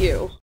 you.